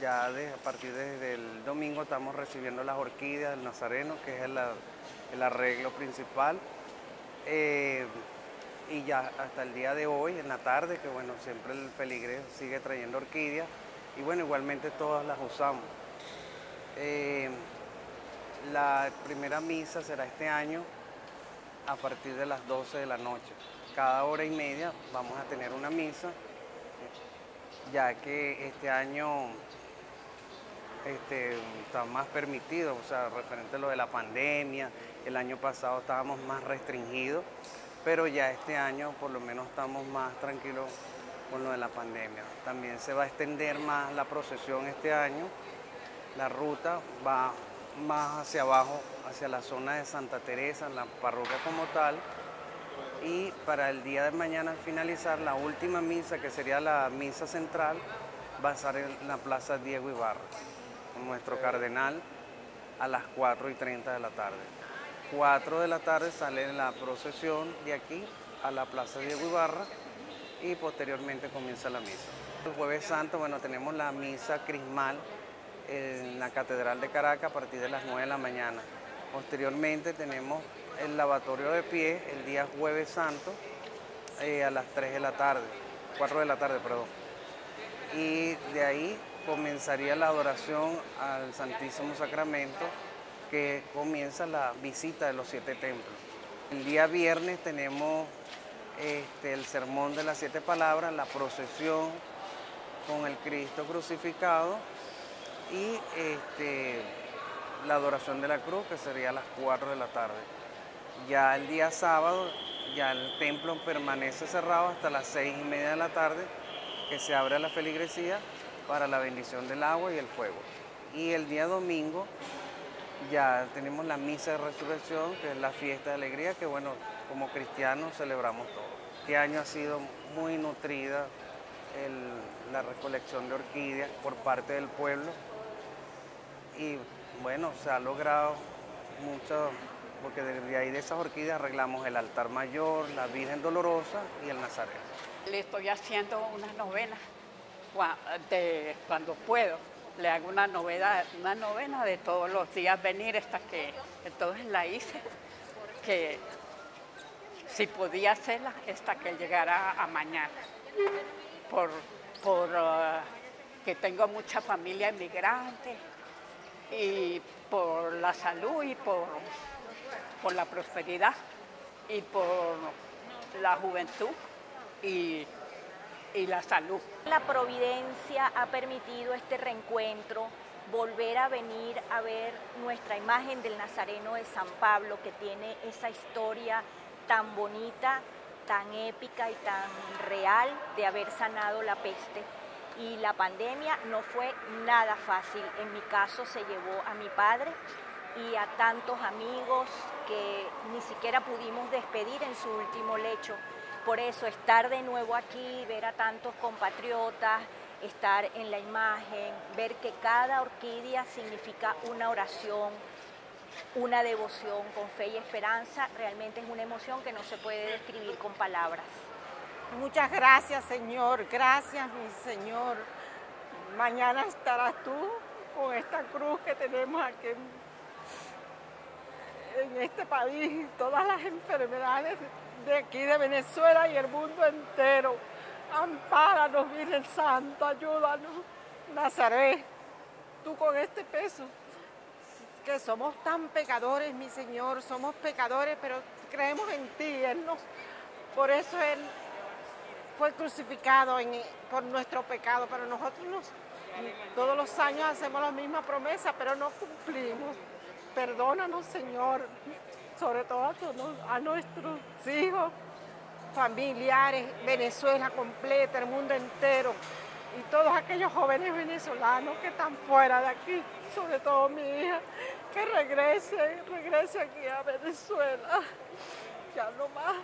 ya a partir del domingo estamos recibiendo las orquídeas del Nazareno, que es el, arreglo principal. Eh, y ya hasta el día de hoy, en la tarde, que bueno, siempre el feligrés sigue trayendo orquídeas y bueno, igualmente todas las usamos. Eh, la primera misa será este año a partir de las 12 de la noche. Cada hora y media vamos a tener una misa, ya que este año este, está más permitido, o sea, referente a lo de la pandemia, el año pasado estábamos más restringidos, pero ya este año por lo menos estamos más tranquilos con lo de la pandemia. También se va a extender más la procesión este año, la ruta va más hacia abajo, hacia la zona de Santa Teresa, en la parroquia como tal, y para el día de mañana al finalizar la última misa, que sería la misa central, va a estar en la Plaza Diego Ibarra nuestro cardenal a las 4 y 30 de la tarde. 4 de la tarde sale la procesión de aquí a la Plaza Diego Ibarra y posteriormente comienza la misa. El jueves santo, bueno, tenemos la misa crismal en la Catedral de Caracas a partir de las 9 de la mañana. Posteriormente tenemos el lavatorio de pie el día jueves santo eh, a las 3 de la tarde, 4 de la tarde, perdón. Y de ahí comenzaría la adoración al Santísimo Sacramento, que comienza la visita de los siete templos. El día viernes tenemos este, el sermón de las siete palabras, la procesión con el Cristo crucificado y este, la adoración de la cruz, que sería a las 4 de la tarde. Ya el día sábado, ya el templo permanece cerrado hasta las seis y media de la tarde, que se abre la feligresía para la bendición del agua y el fuego. Y el día domingo ya tenemos la misa de resurrección, que es la fiesta de alegría, que bueno, como cristianos celebramos todo. Este año ha sido muy nutrida la recolección de orquídeas por parte del pueblo y bueno, se ha logrado mucho, porque desde ahí de esas orquídeas arreglamos el altar mayor, la Virgen Dolorosa y el Nazareno. Le estoy haciendo unas novenas de cuando puedo. Le hago una una novena de todos los días venir hasta que entonces la hice, que si podía hacerla hasta que llegara a mañana, por, por uh, que tengo mucha familia inmigrante y por la salud y por, por la prosperidad y por la juventud y y la salud. La providencia ha permitido este reencuentro, volver a venir a ver nuestra imagen del Nazareno de San Pablo, que tiene esa historia tan bonita, tan épica y tan real de haber sanado la peste. Y la pandemia no fue nada fácil. En mi caso se llevó a mi padre y a tantos amigos que ni siquiera pudimos despedir en su último lecho. Por eso estar de nuevo aquí, ver a tantos compatriotas, estar en la imagen, ver que cada orquídea significa una oración, una devoción con fe y esperanza, realmente es una emoción que no se puede describir con palabras. Muchas gracias Señor, gracias mi Señor. Mañana estarás tú con esta cruz que tenemos aquí en este país, todas las enfermedades de aquí de Venezuela y el mundo entero. Ampáranos, Virgen Santa, ayúdanos. Nazaret, tú con este peso, que somos tan pecadores, mi Señor, somos pecadores, pero creemos en ti. Él nos, por eso Él fue crucificado por nuestro pecado, pero nosotros todos los años hacemos la misma promesa, pero no cumplimos. Perdónanos, Señor sobre todo a, nuestros hijos, familiares, Venezuela completa, el mundo entero, y todos aquellos jóvenes venezolanos que están fuera de aquí, sobre todo mi hija, que regrese, regrese aquí a Venezuela, ya no más.